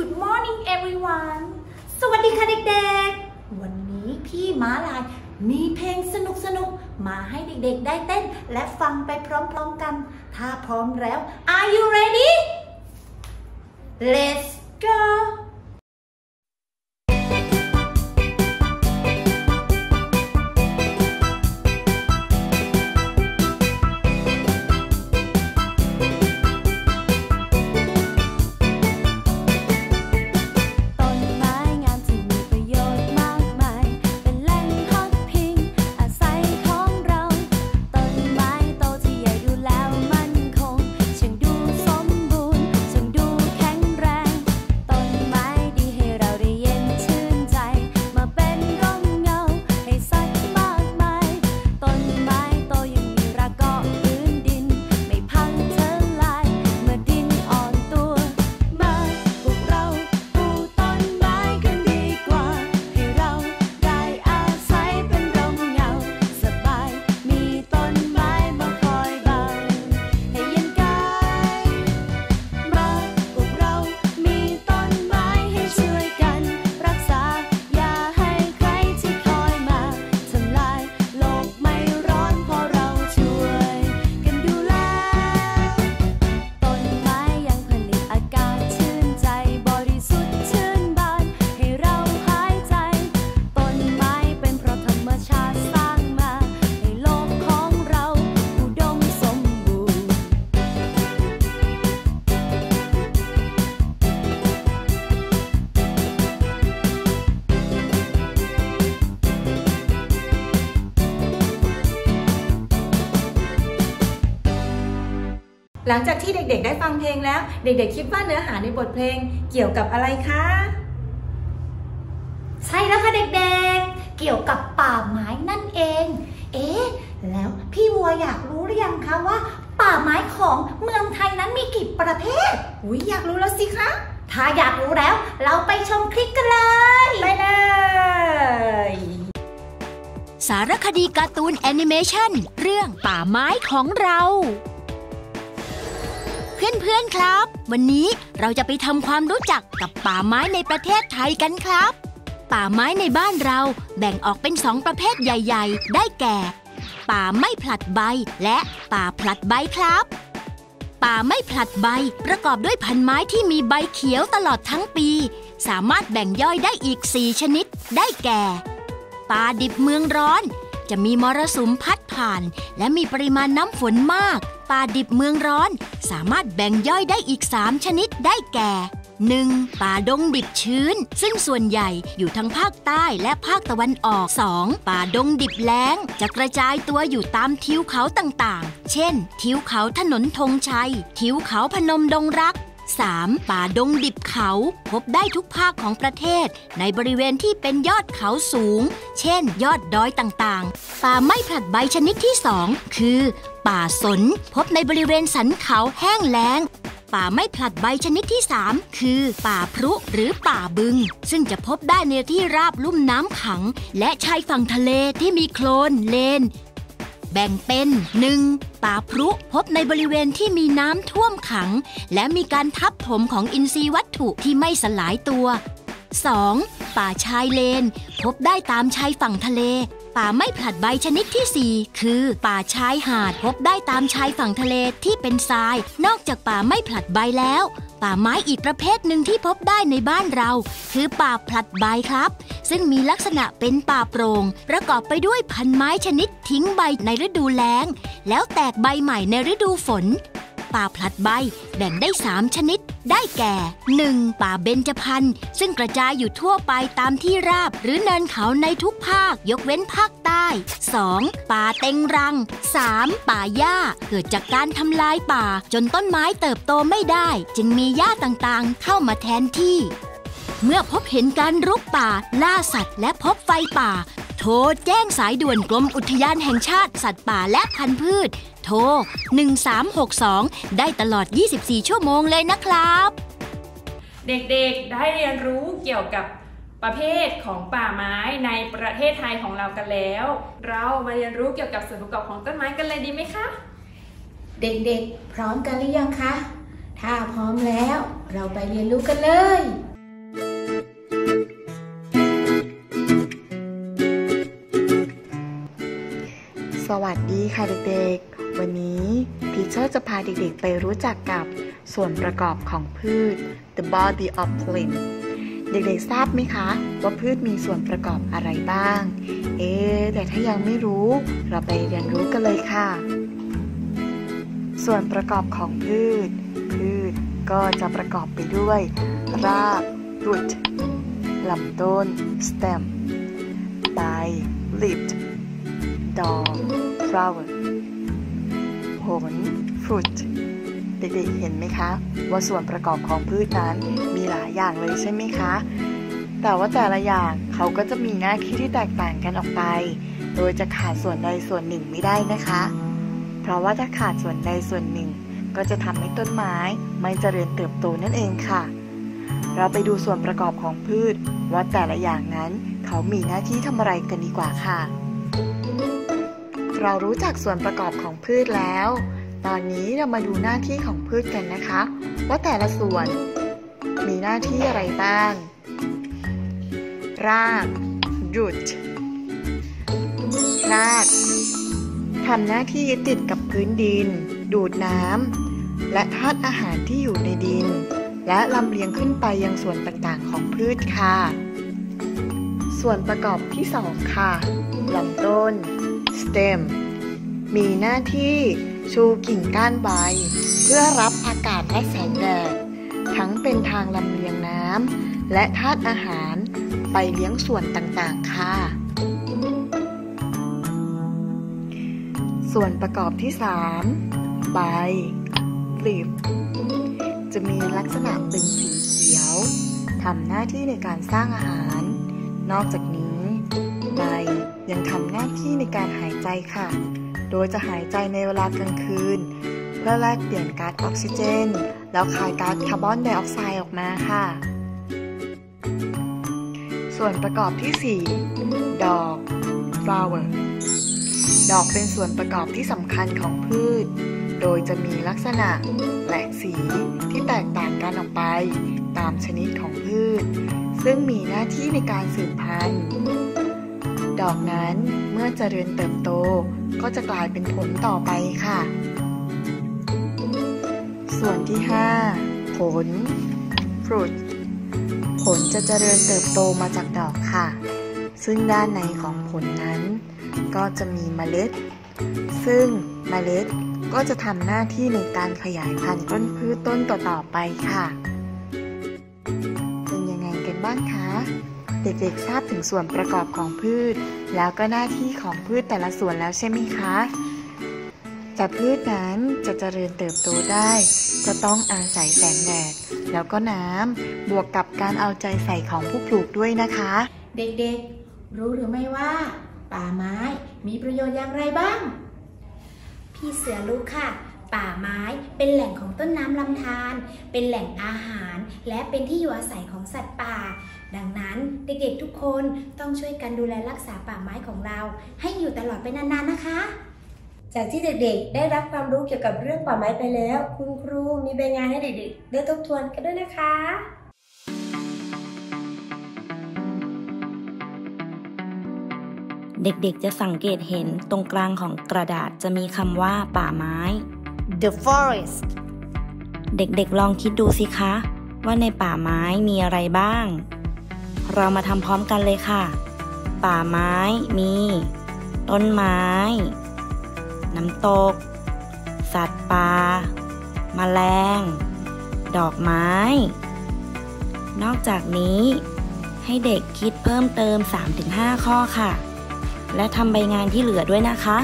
Good morning everyone สวัสดีค่ะเด็กๆ วันนี้พี่ม้าลายมีเพลงสนุกๆมาให้เด็กๆได้เต้น และฟังไปพร้อมๆกัน ถ้าพร้อมแล้ว Are you ready Let's go หลังจากที่เด็กๆ ได้ฟังเพลงแล้ว เด็กๆ คิดว่าเนื้อหาในบทเพลงเกี่ยวกับอะไรคะ ใช่แล้วค่ะเด็กๆ เกี่ยวกับป่าไม้นั่นเอง เอ๊ะ แล้วพี่วัวอยากรู้หรือยังคะว่า ป่าไม้ของเมืองไทยนั้นมีกี่ประเภท อุ้ยอยากรู้แล้วสิคะ ถ้าอยากรู้แล้ว เราไปชมคลิปกันเลย ไปเลย สารคดีการ์ตูนแอนิเมชันเรื่องป่าไม้ของเรา เพื่อนๆครับ วันนี้เราจะไปทำความรู้จักกับป่าไม้ในประเทศไทยกันครับ ป่าไม้ในบ้านเราแบ่งออกเป็นสองประเภทใหญ่ ๆ ได้แก่ ป่าไม่ผลัดใบและป่าผลัดใบครับ ป่าไม่ผลัดใบประกอบด้วยพันไม้ที่มีใบเขียวตลอดทั้งปี สามารถแบ่งย่อยได้อีก 4 ชนิด ได้แก่ ป่าดิบเมืองร้อน จะมีมรสุมพัดผ่าน และมีปริมาณน้ำฝนมาก ป่าดิบเมืองร้อน สามารถแบ่งย่อยได้อีก 3 ชนิดได้แก่ 1. ป่าดงดิบชื้น ซึ่งส่วนใหญ่อยู่ทั้งภาคใต้และภาคตะวันออก 2. ป่าดงดิบแล้ง จะกระจายตัวอยู่ตามทิวเขาต่างๆ เช่น ทิวเขาถนนธงชัย ทิวเขาพนมดงรัก 3. ป่าดงดิบเขา พบได้ทุกภาคของประเทศ ในบริเวณที่เป็นยอดเขาสูง เช่น ยอดดอยต่างๆ ป่าไม้ผลัดใบชนิดที่ 2 คือ ป่าสน พบในบริเวณสันเขาแห้งแล้ง ป่าไม้ผลัดใบชนิดที่ 3 คือ ป่าพรุหรือป่าบึง ซึ่งจะพบได้ในที่ราบลุ่มน้ำขัง และชายฝั่งทะเลที่มีโคลนเลน แบ่งเป็น 1. ป่าพรุพบในบริเวณที่มีน้ำท่วมขัง และมีการทับถมของอินทรีย์วัตถุที่ไม่สลายตัว 2. ป่าชายเลน พบได้ตามชายฝั่งทะเล ป่าไม่ผลัดใบชนิดที่ 4 คือ ป่าชายหาดพบได้ตามชายฝั่งทะเลที่เป็นทราย นอกจากป่าไม่ผลัดใบแล้ว ป่าไม้อีกประเภทหนึ่งที่พบได้ในบ้านเรา คือป่าผลัดใบครับ ซึ่งมีลักษณะเป็นป่าโปร่งประกอบไปด้วยพันไม้ชนิดทิ้งใบในฤดูแล้ง แล้วแตกใบใหม่ในฤดูฝน ป่าผลัดใบ แบ่งได้ 3 ชนิด ได้แก่ 1. ป่าเบญจพรรณซึ่งกระจายอยู่ทั่วไปตามที่ราบ หรือเนินเขาในทุกภาค ยกเว้นภาคใต้ 2. ป่าเต็งรัง 3. ป่าหญ้า เกิดจากการทำลายป่า จนต้นไม้เติบโตไม่ได้ จึงมีหญ้าต่างๆ เข้ามาแทนที่เมื่อพบเห็นการรุกป่า ล่าสัตว์ และพบไฟป่า ทรแจ้งสายด่วนกรมอุทยานแห่งชาติสัตว์ป่าและพันธุ์พืช โทร 1362 ได้ตลอด 24 ชั่วโมงเลยนะครับ เด็กๆ ได้เรียนรู้เกี่ยวกับประเภทของป่าไม้ในประเทศไทยของเรากันแล้ว เรามาเรียนรู้เกี่ยวกับส่วนประกอบของต้นไม้กันเลยดีไหมคะ เด็กๆ พร้อมกันหรือยังคะ ถ้าพร้อมแล้ว เราไปเรียนรู้กันเลย สวัสดีค่ะเด็กๆ วันนี้พีเชอร์จะพาเด็กๆ ไปรู้จักกับส่วนประกอบของพืช the body of plant เด็กๆ ทราบไหมคะ ว่าพืชมีส่วนประกอบอะไรบ้าง เอ๊แต่ถ้ายังไม่รู้ เราไปเรียนรู้กันเลยค่ะ ส่วนประกอบของพืช พืชก็จะประกอบไปด้วย ราก root ลำต้น stem ใบ leaf ดอก flower ผล fruit เด็กๆเห็นไหมคะ ว่าส่วนประกอบของพืชนั้นมีหลายอย่างเลยใช่ไหมคะ แต่ว่าแต่ละอย่างเขาก็จะมีหน้าที่ที่แตกต่างกันออกไป โดยจะขาดส่วนใดส่วนหนึ่งไม่ได้นะคะ เพราะว่าถ้าขาดส่วนใดส่วนหนึ่ง ก็จะทำให้ต้นไม้ไม่เจริญเติบโตนั่นเองค่ะ เราไปดูส่วนประกอบของพืช ว่าแต่ละอย่างนั้นเขามีหน้าที่ทำอะไรกันดีกว่าค่ะ เรารู้จักส่วนประกอบของพืชแล้ว ตอนนี้เรามาดูหน้าที่ของพืชกันนะคะ ว่าแต่ละส่วน มีหน้าที่อะไรบ้าง ราก root รากทำหน้าที่ยึดติดกับพื้นดิน ดูดน้ำและธาตุอาหารที่อยู่ในดิน และลำเลียงขึ้นไปยังส่วนต่างๆของพืชค่ะ ส่วนประกอบที่สองค่ะลำต้น stem มีหน้าที่ชูกิ่งก้านใบ เพื่อรับอากาศและแสงแดด ทั้งเป็นทางลำเลียงน้ำและธาตุอาหารไปเลี้ยงส่วนต่างๆ ค่ะ ส่วนประกอบที่ 3 ใบ leaf จะมีลักษณะเป็นสีเขียวทำหน้าที่ในการสร้างอาหาร นอกจากนี้ใบ ยังทำหน้าที่ในการหายใจค่ะ โดยจะหายใจในเวลากลางคืน เพื่อแลกเปลี่ยนก๊าซออกซิเจน แล้วคายก๊าซคาร์บอนไดออกไซด์ออกมาค่ะ ส่วนประกอบที่ 4 ดอก flower ดอกเป็นส่วนประกอบที่สำคัญของพืช โดยจะมีลักษณะและสีที่แตกต่างกันออกไป ตามชนิดของพืช ซึ่งมีหน้าที่ในการสืบพันธุ์ ดอกนั้นเมื่อเจริญเติบโตก็จะกลายเป็นผลต่อไปค่ะ ส่วนที่ 5 ผล fruit ผลจะเจริญเติบโตมาจากดอกค่ะ ซึ่งด้านในของผลนั้น ก็จะมีเมล็ด ซึ่งเมล็ดก็จะทำหน้าที่ในการขยายพันธุ์ต้นพืชต้นต่อๆไปค่ะ เป็นยังไงกันบ้างคะ เด็กๆ ทราบถึงส่วนประกอบของพืช แล้วก็หน้าที่ของพืชแต่ละส่วนแล้วใช่ไหมคะ แต่พืชนั้นจะเจริญเติบโตได้ ก็ต้องอาศัยแสงแดด แล้วก็น้ำบวกกับการเอาใจใส่ของผู้ปลูกด้วยนะคะ เด็กๆ รู้หรือไม่ว่า ป่าไม้มีประโยชน์อย่างไรบ้าง พี่เสือรู้ค่ะป่าไม้เป็นแหล่งของต้นน้ำลำธาร เป็นแหล่งอาหาร และเป็นที่อยู่อาศัยของสัตว์ป่า ดังนั้นเด็กๆทุกคนต้องช่วยกันดูแลรักษาป่าไม้ของเรา ให้อยู่ตลอดไปนานๆนะคะ จากที่เด็กๆ ได้รับความรู้เกี่ยวกับเรื่องป่าไม้ไปแล้ว คุณครูมีใบงานให้เด็กๆได้ทบทวนกันด้วยนะคะเด็กๆ จะสังเกตเห็นตรงกลางของกระดาษจะมีคำว่าป่าไม้ The forest เด็กๆ ลองคิดดูสิคะ ว่าในป่าไม้มีอะไรบ้าง เรามาทำพร้อมกันเลยค่ะ ป่าไม้มี ต้นไม้ น้ำตก สัตว์ป่าแมลง ดอกไม้ นอกจากนี้ให้เด็กคิดเพิ่มเติม 3-5 ข้อค่ะ และทำใบงานที่เหลือด้วยนะคะ